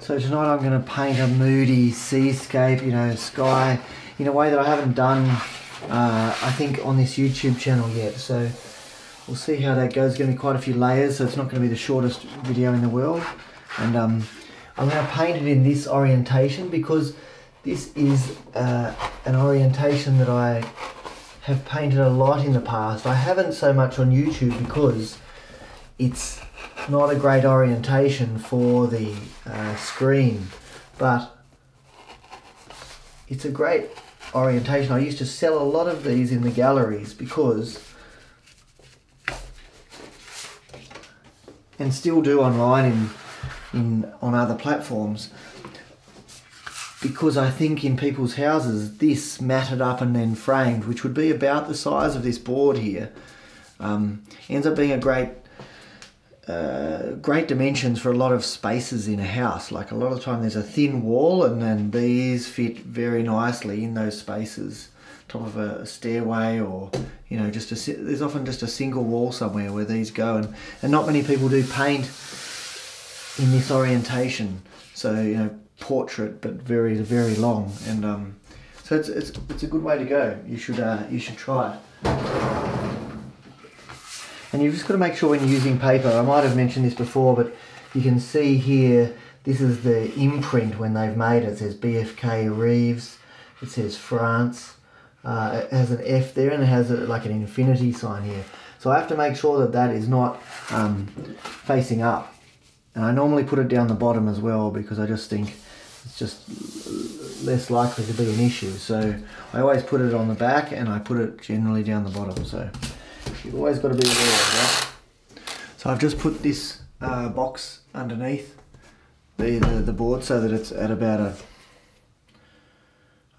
So tonight I'm going to paint a moody seascape, you know, sky, in a way that I haven't done, uh, I think, on this YouTube channel yet. So we'll see how that goes. Going to be quite a few layers, so it's not going to be the shortest video in the world. And um, I'm going to paint it in this orientation because this is uh, an orientation that I have painted a lot in the past. I haven't so much on YouTube because it's not a great orientation for the uh, screen, but it's a great orientation. I used to sell a lot of these in the galleries because, and still do online in, in on other platforms, because I think in people's houses this matted up and then framed, which would be about the size of this board here, um, ends up being a great uh, great dimensions for a lot of spaces in a house. Like a lot of time there's a thin wall and then these fit very nicely in those spaces. Top of a stairway or, you know, just a, there's often just a single wall somewhere where these go and, and not many people do paint in this orientation. So, you know, portrait but very, very long. And um, so it's, it's, it's a good way to go. You should, uh, you should try it. And you've just got to make sure when you're using paper, I might have mentioned this before, but you can see here, this is the imprint when they've made it. It says BFK Rives, it says France, uh, it has an F there and it has a, like an infinity sign here. So I have to make sure that that is not um, facing up. And I normally put it down the bottom as well because I just think it's just less likely to be an issue. So I always put it on the back and I put it generally down the bottom. So You've always got to be aware of that. So I've just put this uh, box underneath the, the, the board so that it's at about a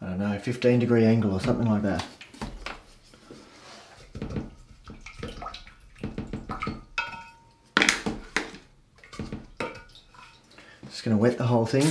I don't know 15 degree angle or something like that. Just going to wet the whole thing.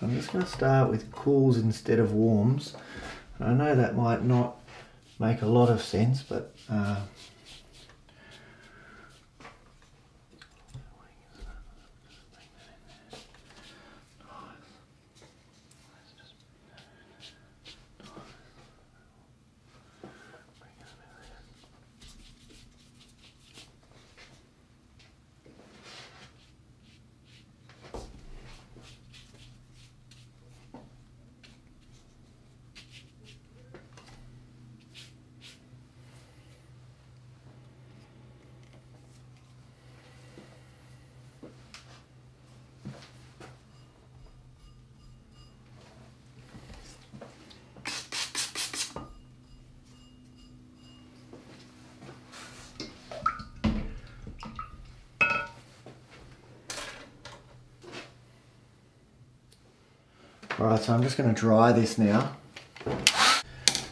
I'm just going to start with cools instead of warms. I know that might not make a lot of sense, but uh, Alright, so I'm just going to dry this now.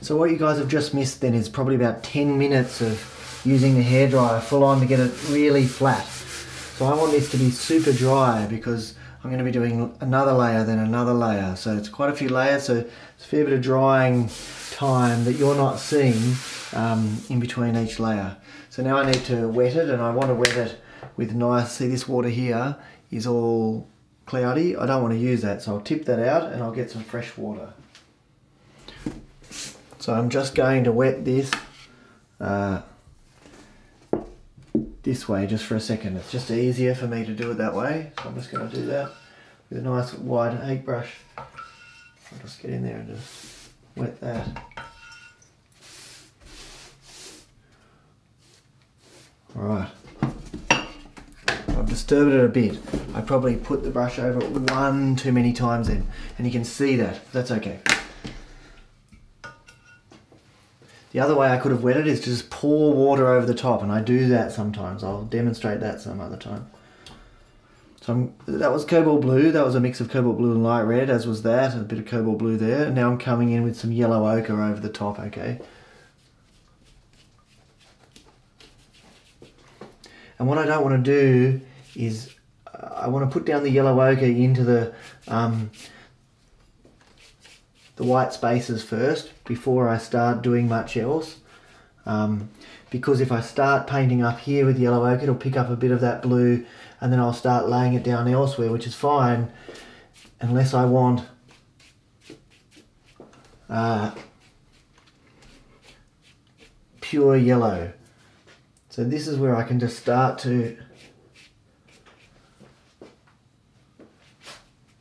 So what you guys have just missed then is probably about 10 minutes of using the hairdryer full on to get it really flat. So I want this to be super dry because I'm going to be doing another layer then another layer. So it's quite a few layers, so it's a fair bit of drying time that you're not seeing um, in between each layer. So now I need to wet it and I want to wet it with nice, see this water here is all cloudy. I don't want to use that, so I'll tip that out and I'll get some fresh water. So I'm just going to wet this uh, this way just for a second. It's just easier for me to do it that way. So I'm just going to do that with a nice wide hake brush. I'll just get in there and just wet that. Alright. I've disturbed it a bit. I probably put the brush over one too many times in, and you can see that. That's okay. The other way I could have wet it is just pour water over the top, and I do that sometimes. I'll demonstrate that some other time. So I'm, that was cobalt blue. That was a mix of cobalt blue and light red, as was that. A bit of cobalt blue there. Now I'm coming in with some yellow ochre over the top, okay? And what I don't want to do is, uh, I want to put down the yellow ochre into the um, the white spaces first before I start doing much else. Um, because if I start painting up here with yellow ochre, it'll pick up a bit of that blue and then I'll start laying it down elsewhere, which is fine, unless I want uh, pure yellow. So this is where I can just start to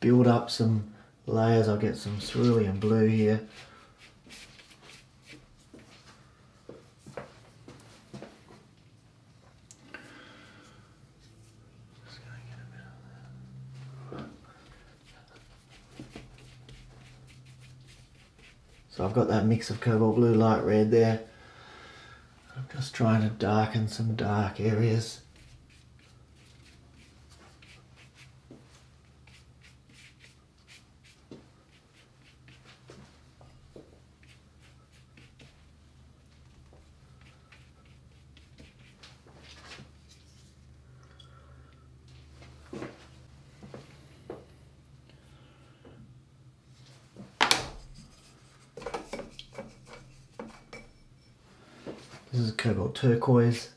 build up some layers. I'll get some cerulean blue here. So I've got that mix of cobalt blue, light red there. I'm just trying to darken some dark areas. This is cobalt turquoise.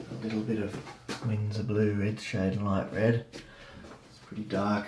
A little bit of Winsor blue, red shade and light red. It's pretty dark.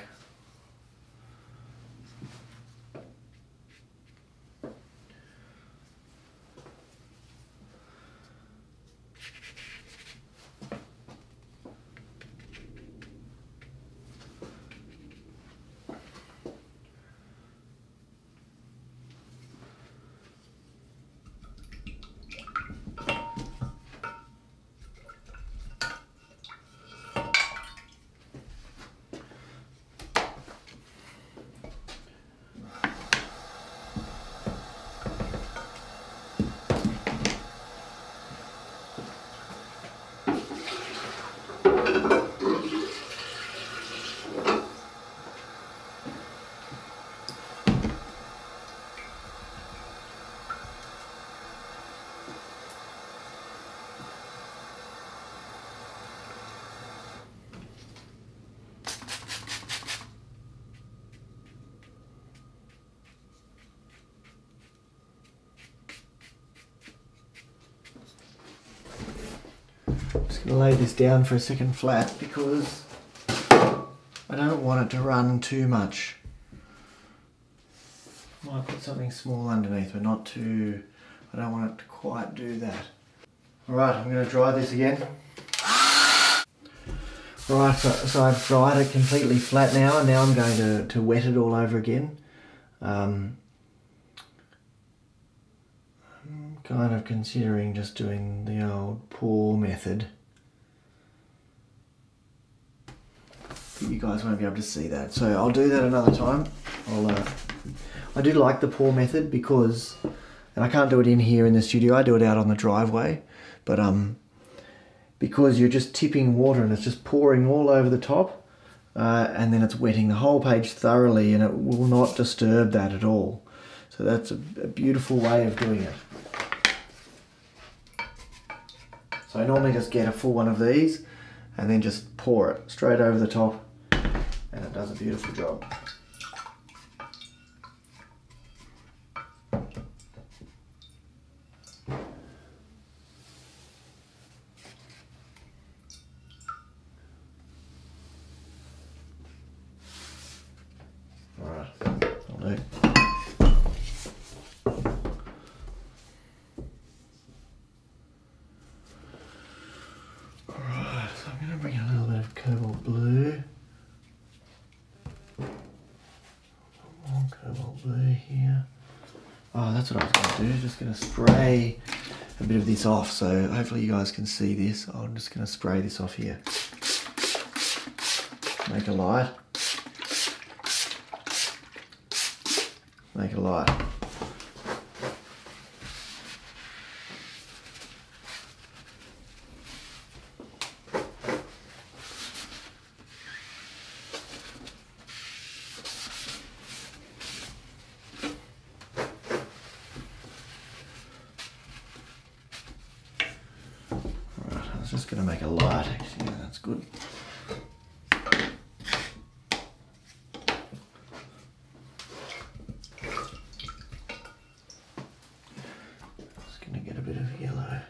Just going to lay this down for a second flat because I don't want it to run too much. Might put something small underneath, but not too, I don't want it to quite do that. Alright, I'm going to dry this again. Right, so, so I've dried it completely flat now, and now I'm going to, to wet it all over again. Um, I'm kind of considering just doing the old pour method. You guys won't be able to see that, so I'll do that another time. I'll, uh, I do like the pour method because, and I can't do it in here in the studio, I do it out on the driveway, but um, because you're just tipping water and it's just pouring all over the top uh, and then it's wetting the whole page thoroughly and it will not disturb that at all. So that's a, a beautiful way of doing it. So I normally just get a full one of these and then just pour it straight over the top does a beautiful job. Alright, I'll do. Alright, so I'm going to bring in a little bit of cobalt blue. More cobalt blue here. Oh, that's what I was going do. Just going to spray a bit of this off. So hopefully you guys can see this. I'm just going to spray this off here. Make a light. make a light. Going to make a light actually, that's good. Just going to get a bit of yellow.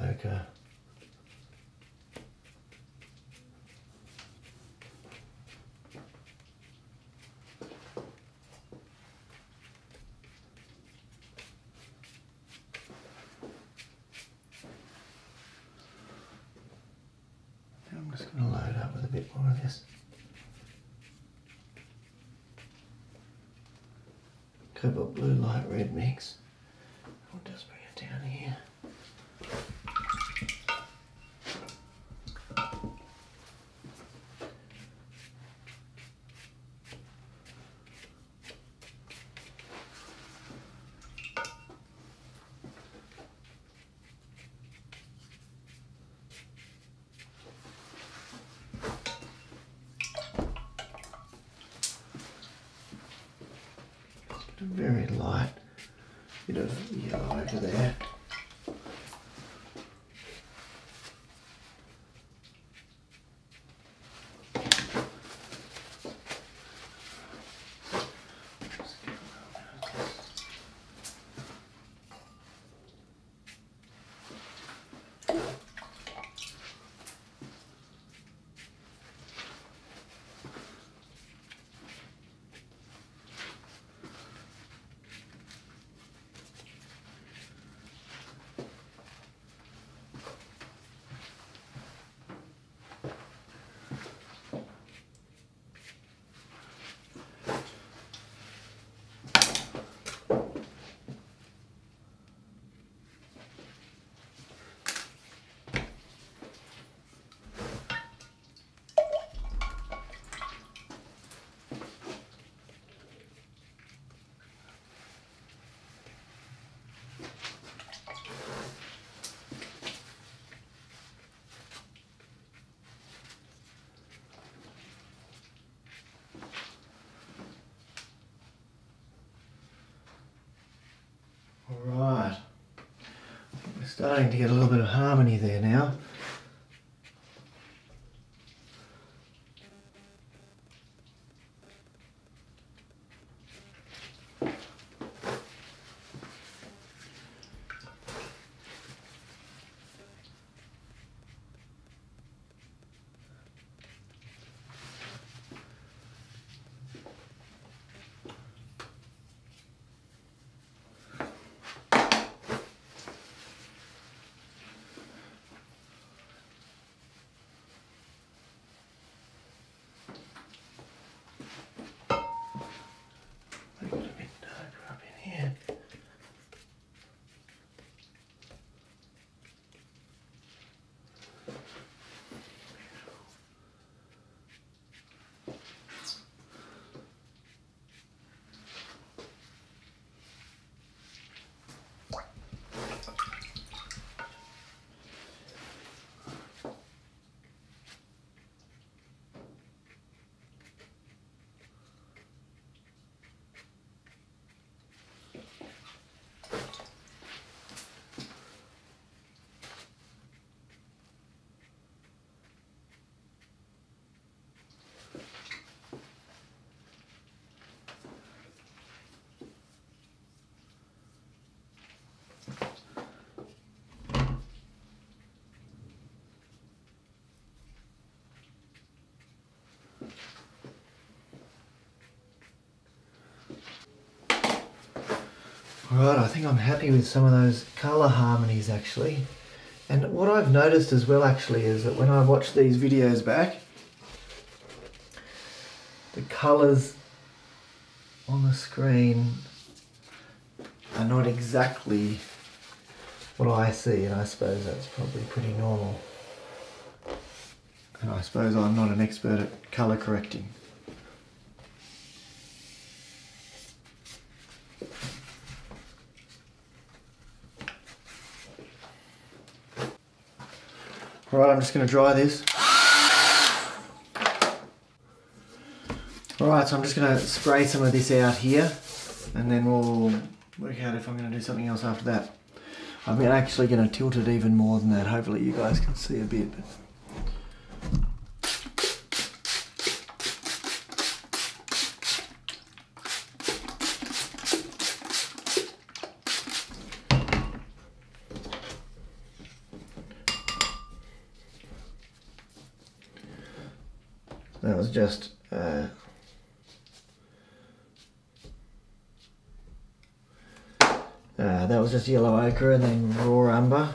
Ochre. Now I'm just going to load up with a bit more of this. Cobalt blue light red mix. I'll just bring it down here. Just a very light bit of yellow over there. Alright. We're starting to get a little bit of harmony there now. Right, I think I'm happy with some of those colour harmonies actually. And what I've noticed as well actually is that when I watch these videos back, the colours on the screen are not exactly what I see, and I suppose that's probably pretty normal. And I suppose I'm not an expert at colour correcting. Alright, I'm just going to dry this. Alright, so I'm just going to spray some of this out here and then we'll work out if I'm going to do something else after that. I'm actually going to tilt it even more than that. Hopefully you guys can see a bit. Was just uh, uh, that was just yellow ochre and then raw umber.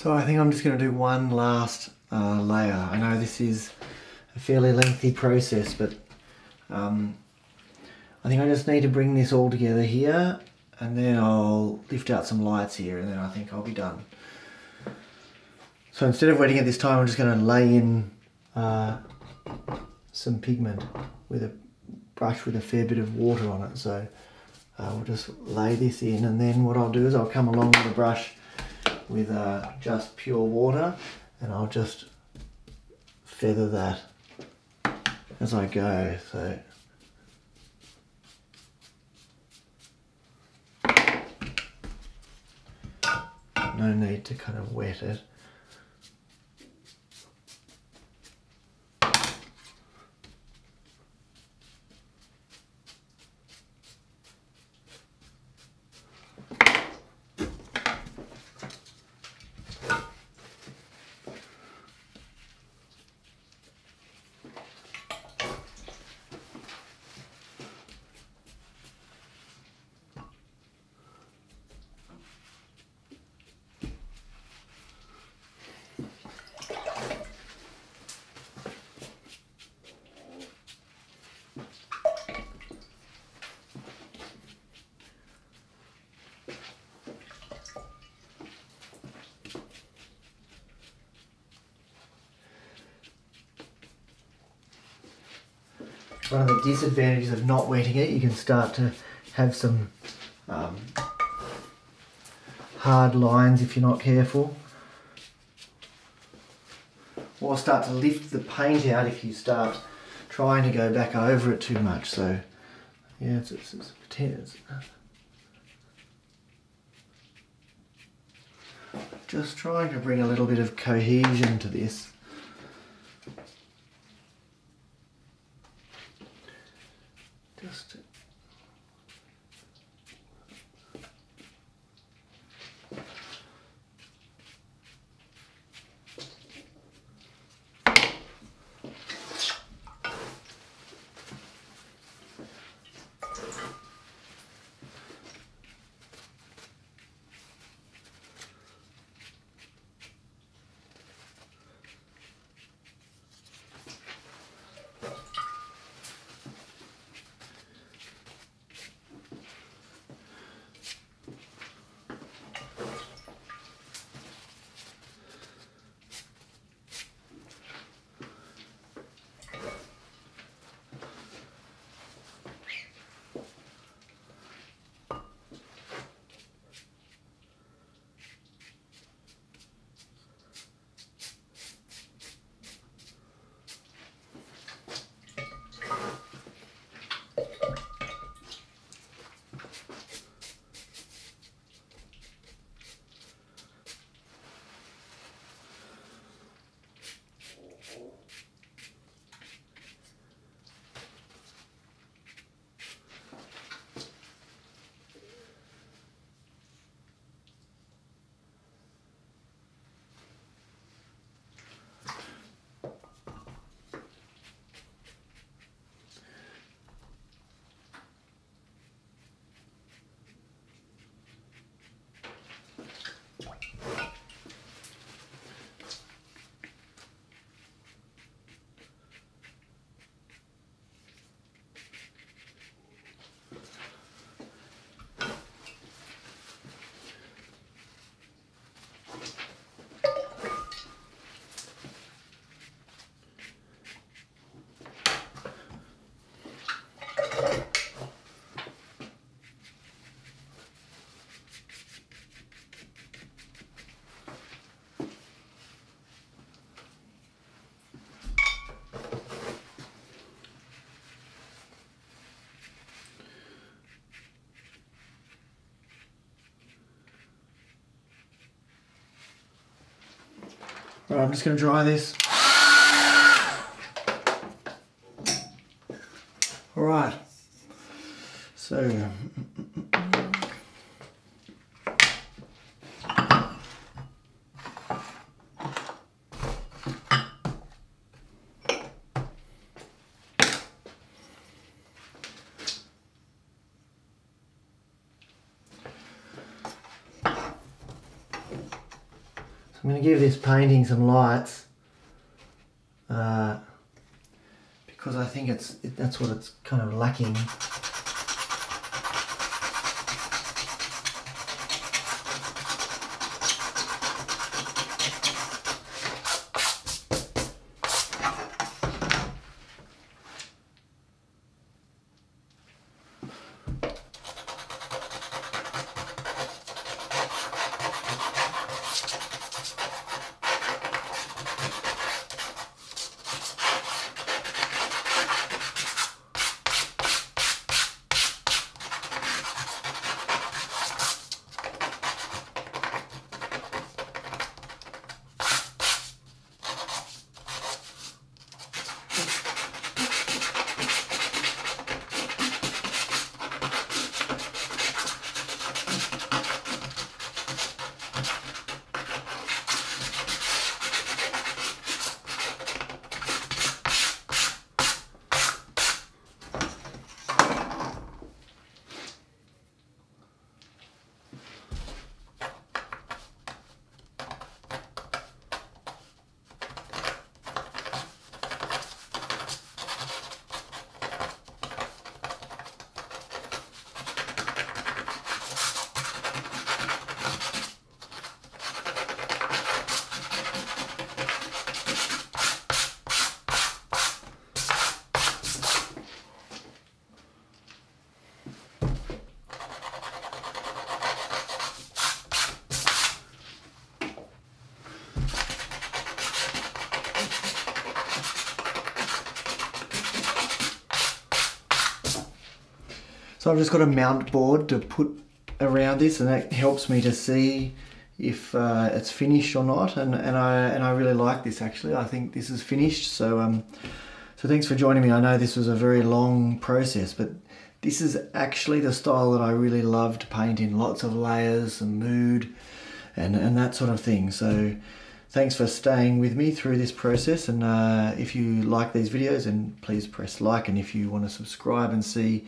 So I think I'm just going to do one last uh, layer. I know this is a fairly lengthy process, but um, I think I just need to bring this all together here and then I'll lift out some lights here and then I think I'll be done. So instead of waiting at this time, I'm just going to lay in uh, some pigment with a brush with a fair bit of water on it. So uh, we'll just lay this in and then what I'll do is I'll come along with a brush with uh, just pure water and I'll just feather that as I go so. No need to kind of wet it one of the disadvantages of not wetting it. You can start to have some um, hard lines if you're not careful. Or start to lift the paint out if you start trying to go back over it too much. So yeah, it's, it's, it's, it's just trying to bring a little bit of cohesion to this. Right, I'm just going to dry this. All right. So, I'm going to give this painting some lights uh, because I think it's it, that's what it's kind of lacking. I've just got a mount board to put around this and that helps me to see if uh, it's finished or not and, and I and I really like this actually. I think this is finished so um so thanks for joining me. I know this was a very long process but this is actually the style that I really love to paint in lots of layers and mood and and that sort of thing. So thanks for staying with me through this process and uh, if you like these videos then please press like and if you want to subscribe and see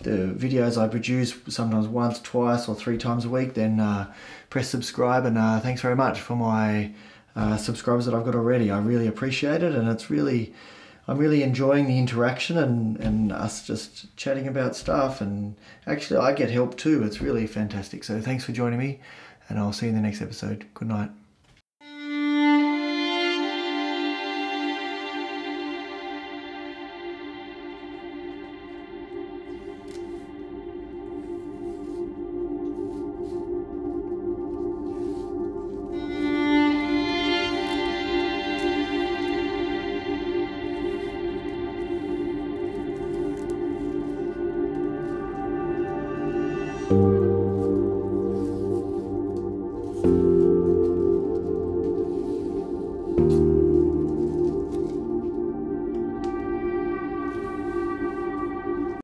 the videos I produce sometimes once, twice, or three times a week, then uh, press subscribe. And uh, thanks very much for my uh, subscribers that I've got already. I really appreciate it, and it's really, I'm really enjoying the interaction and and us just chatting about stuff. And actually, I get help too. It's really fantastic. So thanks for joining me, and I'll see you in the next episode. Good night.